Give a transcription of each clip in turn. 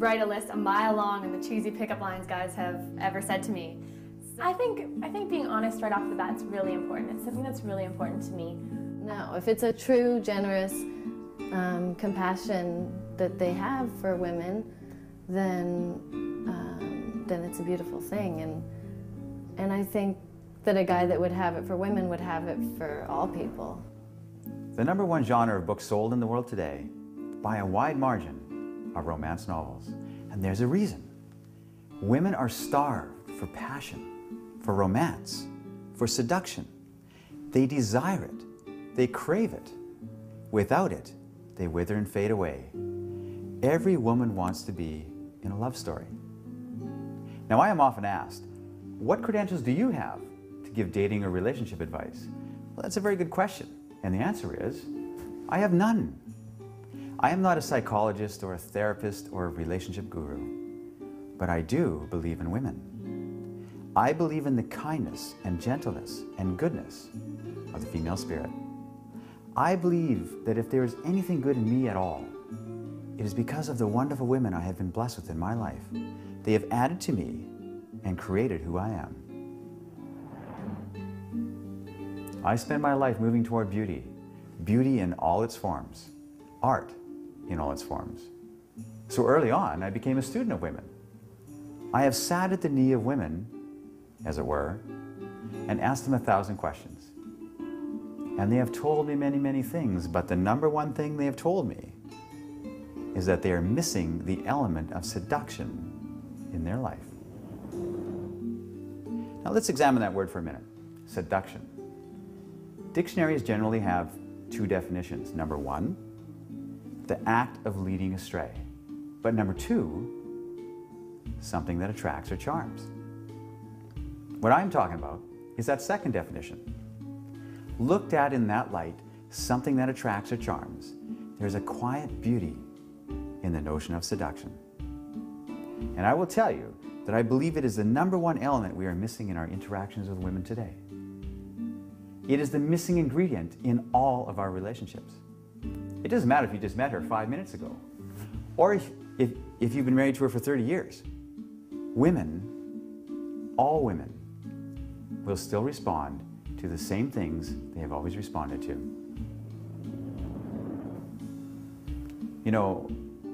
write a list a mile long of the cheesy pickup lines guys have ever said to me. I think I think being honest right off the bat is really important. It's something that's really important to me. No, if it's a true, generous um, compassion that they have for women, then um, then it's a beautiful thing. And and I think that a guy that would have it for women would have it for all people. The number one genre of books sold in the world today, by a wide margin, are romance novels. And there's a reason. Women are starved for passion, for romance, for seduction. They desire it. They crave it. Without it, they wither and fade away. Every woman wants to be in a love story. Now, I am often asked, what credentials do you have to give dating or relationship advice? Well, that's a very good question. And the answer is, I have none. I am not a psychologist or a therapist or a relationship guru, but I do believe in women. I believe in the kindness and gentleness and goodness of the female spirit. I believe that if there is anything good in me at all, it is because of the wonderful women I have been blessed with in my life. They have added to me and created who I am. I spend my life moving toward beauty, beauty in all its forms, art in all its forms. So early on, I became a student of women. I have sat at the knee of women, as it were, and asked them a thousand questions. And they have told me many, many things, but the number one thing they have told me is that they are missing the element of seduction in their life. Now let's examine that word for a minute seduction. Dictionaries generally have two definitions. Number one, the act of leading astray. But number two, something that attracts or charms. What I'm talking about is that second definition. Looked at in that light, something that attracts or charms. There's a quiet beauty in the notion of seduction. And I will tell you that I believe it is the number one element we are missing in our interactions with women today. It is the missing ingredient in all of our relationships. It doesn't matter if you just met her five minutes ago, or if, if, if you've been married to her for 30 years. Women, all women, will still respond to the same things they have always responded to. You know,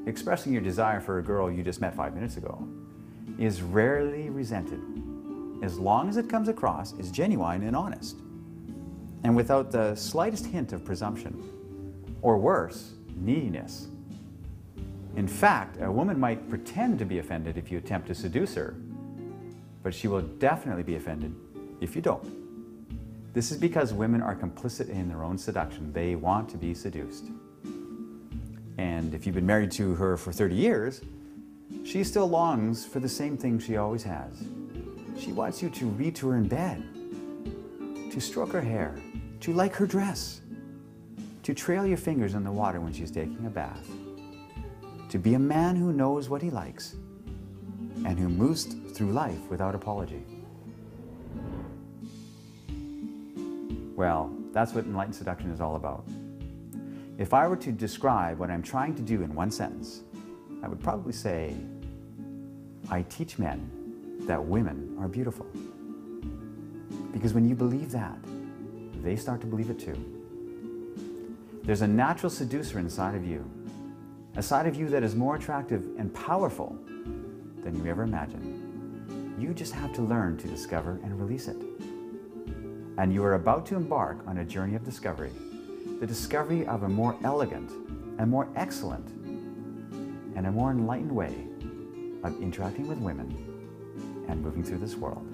expressing your desire for a girl you just met five minutes ago is rarely resented as long as it comes across as genuine and honest and without the slightest hint of presumption or worse, neediness. In fact, a woman might pretend to be offended if you attempt to seduce her, but she will definitely be offended if you don't. This is because women are complicit in their own seduction. They want to be seduced. And if you've been married to her for 30 years, she still longs for the same thing she always has. She wants you to read to her in bed, to stroke her hair, to like her dress, to trail your fingers in the water when she's taking a bath, to be a man who knows what he likes and who moves through life without apology. Well, that's what enlightened seduction is all about. If I were to describe what I'm trying to do in one sentence, I would probably say, I teach men that women are beautiful. Because when you believe that, they start to believe it too. There's a natural seducer inside of you, a side of you that is more attractive and powerful than you ever imagined. You just have to learn to discover and release it. And you are about to embark on a journey of discovery, the discovery of a more elegant and more excellent and a more enlightened way of interacting with women and moving through this world.